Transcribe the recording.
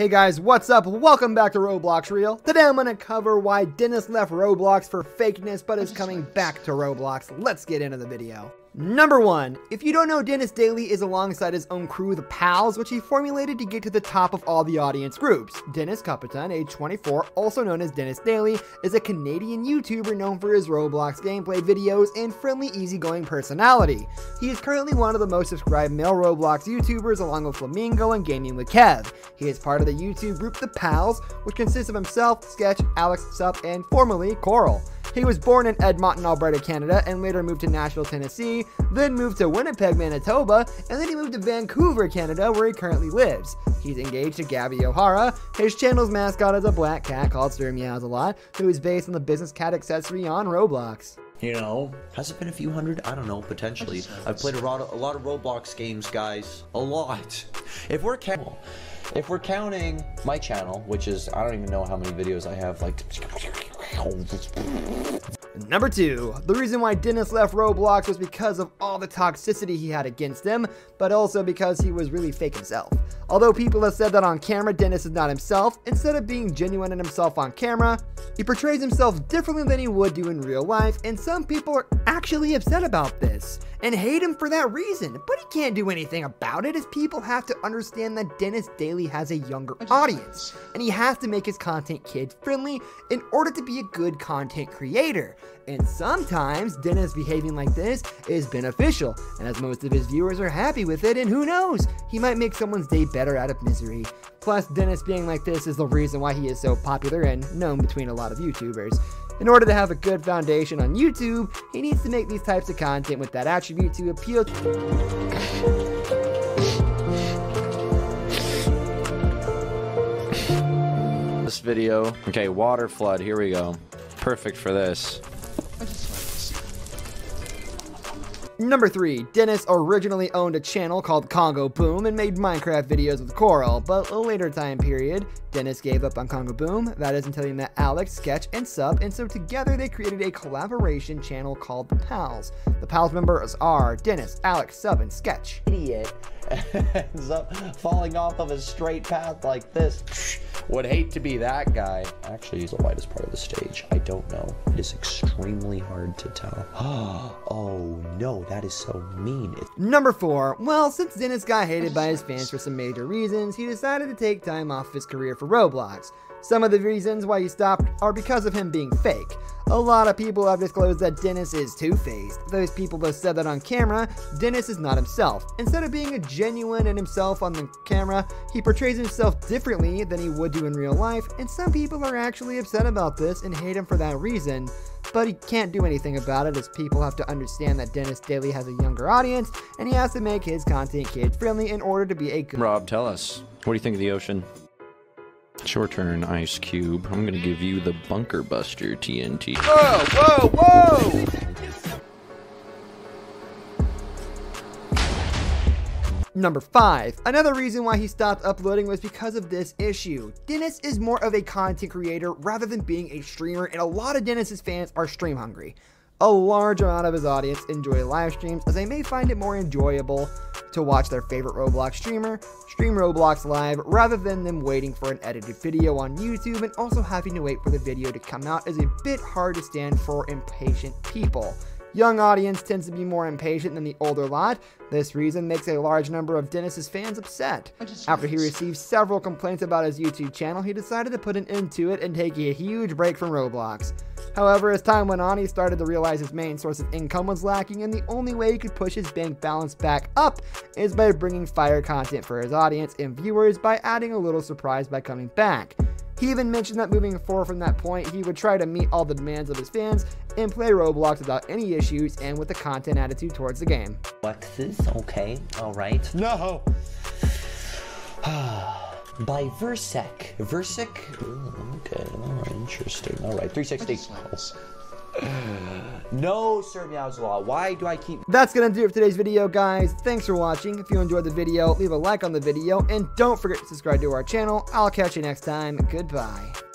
Hey guys, what's up? Welcome back to Roblox Real. Today I'm gonna cover why Denis left Roblox for fakeness but is coming back to Roblox. Let's get into the video. Number one, if you don't know, Denis Daily is alongside his own crew, the Pals, which he formulated to get to the top of all the audience groups. Denis Capitan, age 24, also known as Denis Daily, is a Canadian YouTuber known for his Roblox gameplay videos and friendly, easygoing personality. He is currently one of the most subscribed male Roblox YouTubers along with Flamingo and Gaming with Kev. He is part of the YouTube group The Pals, which consists of himself, Sketch, Alex, Sub, and formerly Coral. He was born in Edmonton, Alberta, Canada, and later moved to Nashville, Tennessee, then moved to Winnipeg, Manitoba, and then he moved to Vancouver, Canada, where he currently lives. He's engaged to Gabby O'Hara. His channel's mascot is a black cat called Sir Meows a Lot, who is based on the business cat accessory on Roblox. You know, has it been a few hundred? I don't know, potentially. I've played a lot of, a lot of Roblox games, guys. A lot. If we're counting, if we're counting my channel, which is I don't even know how many videos I have, like Number two, the reason why Denis left Roblox was because of all the toxicity he had against him, but also because he was really fake himself. Although people have said that on camera, Denis is not himself, instead of being genuine in himself on camera, he portrays himself differently than he would do in real life, and some people are actually upset about this and hate him for that reason. But he can't do anything about it as people have to understand that Denis Daily has a younger audience and he has to make his content kid friendly in order to be a good content creator. And sometimes Denis behaving like this is beneficial, and as most of his viewers are happy with it, and who knows, he might make someone's day better out of misery. Plus, Denis being like this is the reason why he is so popular and known between a lot of YouTubers. In order to have a good foundation on YouTube, he needs to make these types of content with that attribute to appeal to this video. Okay, water flood. Here we go. Perfect for this. Number 3. Denis originally owned a channel called Congo Boom and made Minecraft videos with Coral, but a later time period, Denis gave up on Congo Boom, that is until he met Alex, Sketch, and Sub, and so together they created a collaboration channel called The Pals. The Pals members are Denis, Alex, Sub, and Sketch. Idiot ends up falling off of a straight path like this. Would hate to be that guy. Actually, he's the lightest part of the stage. I don't know. It is extremely hard to tell. oh no, that is so mean. It's Number 4. Well, since Denis got hated by his fans for some major reasons, he decided to take time off his career for Roblox. Some of the reasons why he stopped are because of him being fake. A lot of people have disclosed that Denis is two-faced. Those people that said that on camera, Denis is not himself. Instead of being a genuine and himself on the camera, he portrays himself differently than he would do in real life, and some people are actually upset about this and hate him for that reason. But he can't do anything about it as people have to understand that Denis Daily has a younger audience, and he has to make his content kid-friendly in order to be a good- Rob, tell us. What do you think of the ocean? Your turn, Ice Cube. I'm gonna give you the Bunker Buster TNT. Whoa, whoa, whoa! Number 5. Another reason why he stopped uploading was because of this issue. Denis is more of a content creator rather than being a streamer, and a lot of Denis's fans are stream hungry. A large amount of his audience enjoy live streams as they may find it more enjoyable to watch their favorite Roblox streamer stream Roblox live rather than them waiting for an edited video on YouTube and also having to wait for the video to come out is a bit hard to stand for impatient people. Young audience tends to be more impatient than the older lot. This reason makes a large number of Denis's fans upset. After he received several complaints about his YouTube channel, he decided to put an end to it and take a huge break from Roblox. However, as time went on, he started to realize his main source of income was lacking, and the only way he could push his bank balance back up is by bringing fire content for his audience and viewers by adding a little surprise by coming back. He even mentioned that moving forward from that point, he would try to meet all the demands of his fans and play Roblox without any issues and with a content attitude towards the game. Alexis, okay, alright. No! By Versec. Versec? Ooh, okay, oh, interesting. Alright, 360. No, Sir Meows Law. Why do I keep... That's gonna do it for today's video, guys. Thanks for watching. If you enjoyed the video, leave a like on the video, and don't forget to subscribe to our channel. I'll catch you next time. Goodbye.